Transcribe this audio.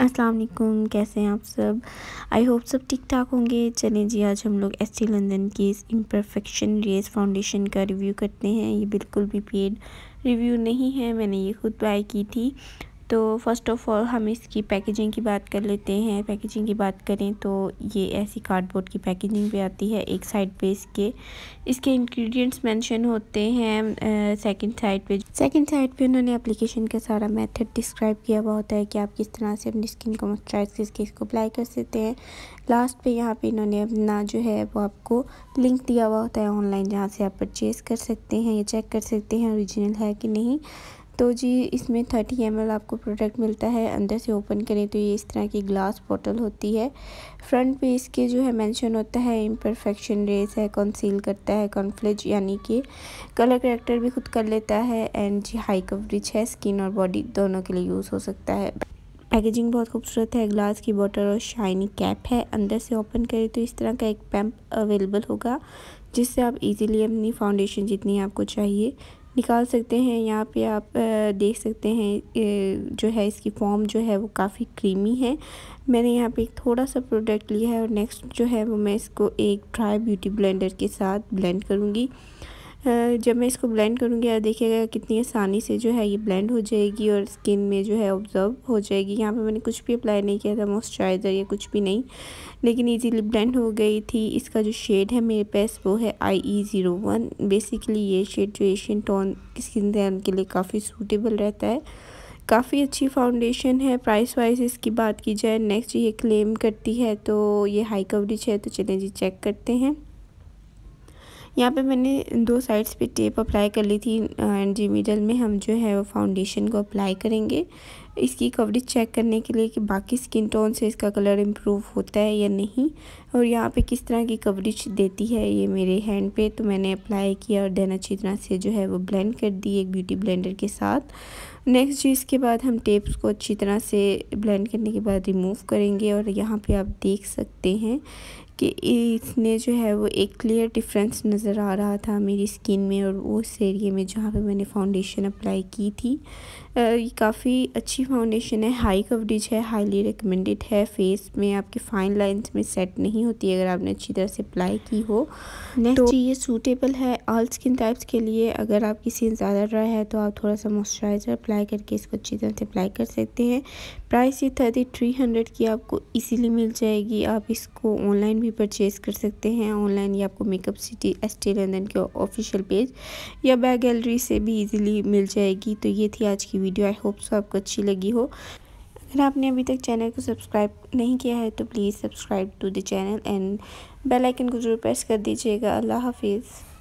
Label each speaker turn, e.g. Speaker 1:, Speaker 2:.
Speaker 1: अस्सलाम वालेकुम कैसे हैं आप सब? आई होप सब ठीक ठाक होंगे। चलें जी, आज हम लोग एस टी लंदन की इस इम्परफेक्शन रेस फाउंडेशन का रिव्यू करते हैं। ये बिल्कुल भी पेड रिव्यू नहीं है। मैंने ये खुद बाय की थी। तो फ़र्स्ट ऑफ़ ऑल हम इसकी पैकेजिंग की बात कर लेते हैं। पैकेजिंग की बात करें तो ये ऐसी कार्डबोर्ड की पैकेजिंग पे आती है एक साइड पे इसके। इसके इंग्रेडिएंट्स मेंशन होते हैं सेकंड साइड पे। सेकंड साइड पे उन्होंने एप्लीकेशन का सारा मेथड डिस्क्राइब किया हुआ होता है कि आप किस तरह से अपनी स्किन को मॉइस्चराइज करके इसको अप्लाई कर सकते हैं। लास्ट पे यहाँ पे इन्होंने अपना जो है वो आपको लिंक दिया हुआ होता है ऑनलाइन जहाँ से आप परचेज़ कर सकते हैं, या चेक कर सकते हैं ओरिजिनल है कि नहीं। तो जी, इसमें थर्टी एम आपको प्रोडक्ट मिलता है, अंदर से ओपन करें तो ये इस तरह की ग्लास बॉटल होती है। फ्रंट पे इसके जो है मेंशन होता है इम्परफेक्शन रेस है कंसील करता है कॉन्फ्लेज यानी कि कलर करेक्टर भी खुद कर लेता है एंड जी हाई कवरेज है स्किन और बॉडी दोनों के लिए यूज़ हो सकता है। पैकेजिंग बहुत खूबसूरत है ग्लास की बॉटल और शाइनी कैप है। अंदर से ओपन करें तो इस तरह का एक पैम्प अवेलेबल होगा, जिससे आप इजीली अपनी फाउंडेशन जितनी आपको चाहिए निकाल सकते हैं, यहाँ पे आप देख सकते हैं जो है इसकी फॉर्म जो है वो काफ़ी क्रीमी है। मैंने यहाँ पे एक थोड़ा सा प्रोडक्ट लिया है और नेक्स्ट जो है वो मैं इसको एक ड्राई ब्यूटी ब्लेंडर के साथ ब्लेंड करूँगी। जब मैं इसको ब्लेंड करूँगी, आप देखिएगा कितनी आसानी से जो है ये ब्लेंड हो जाएगी और स्किन में जो है ऑब्ज़र्व हो जाएगी। यहाँ पे मैंने कुछ भी अप्लाई नहीं किया था मॉइस्चराइज़र या कुछ भी नहीं, लेकिन इजीली ब्लेंड हो गई थी। इसका जो शेड है मेरे पास वो है I E zero one basically ये शेड जो एशियन टोन स्किन टोन के लिए काफ़ी सूटेबल रहता है। काफ़ी अच्छी फाउंडेशन है। प्राइस वाइज इसकी बात की जाए नेक्स्ट ये क्लेम करती है तो ये हाई कवरेज है तो चलें जी चेक करते हैं। यहाँ पे मैंने दो साइड्स पे टेप अप्लाई कर ली थी एंड जी मिडल में हम जो है वो फाउंडेशन को अप्लाई करेंगे। इसकी कवरेज चेक करने के लिए कि बाकी स्किन टोन से इसका कलर इम्प्रूव होता है या नहीं, और यहाँ पे किस तरह की कवरेज देती है ये मेरे हैंड पे। तो मैंने अप्लाई किया और देन अच्छी तरह से जो है वो ब्लेंड कर दी एक ब्यूटी ब्लेंडर के साथ। नेक्स्ट चीज़ इसके बाद हम टेप्स को अच्छी तरह से ब्लेंड करने के बाद रिमूव करेंगे और यहाँ पे आप देख सकते हैं कि इसने जो है वो एक क्लियर डिफरेंस नज़र आ रहा था मेरी स्किन में और उस एरिए में जहाँ पे मैंने फाउंडेशन अप्लाई की थी। ये काफ़ी अच्छी फाउंडेशन है हाई कवरेज है हाईली रिकमेंडेड है। फेस में आपके फाइन लाइंस में सेट नहीं होती अगर आपने अच्छी तरह से अप्लाई की हो। नेक्स्ट तो ये सूटेबल है ऑल स्किन टाइप्स के लिए। अगर आपकी स्किन ज़्यादा ड्राई है तो आप थोड़ा सा मॉइस्चराइज़र अप्लाई करके इसको अच्छी तरह से अप्लाई कर सकते हैं। प्राइस ये थर्टी थ्री हंड्रेड की आपको इजीली मिल जाएगी। आप इसको ऑनलाइन भी परचेज़ कर सकते हैं ऑनलाइन या आपको makeup city S T London के ऑफिशियल पेज या बैग गैलरी से भी इजीली मिल जाएगी। तो ये थी आज की वीडियो आई होप सो आपको अच्छी लगी हो। अगर आपने अभी तक चैनल को सब्सक्राइब नहीं किया है तो please subscribe to the channel and bell icon को ज़रूर प्रेस कर दीजिएगा। अल्लाह हाफिज़।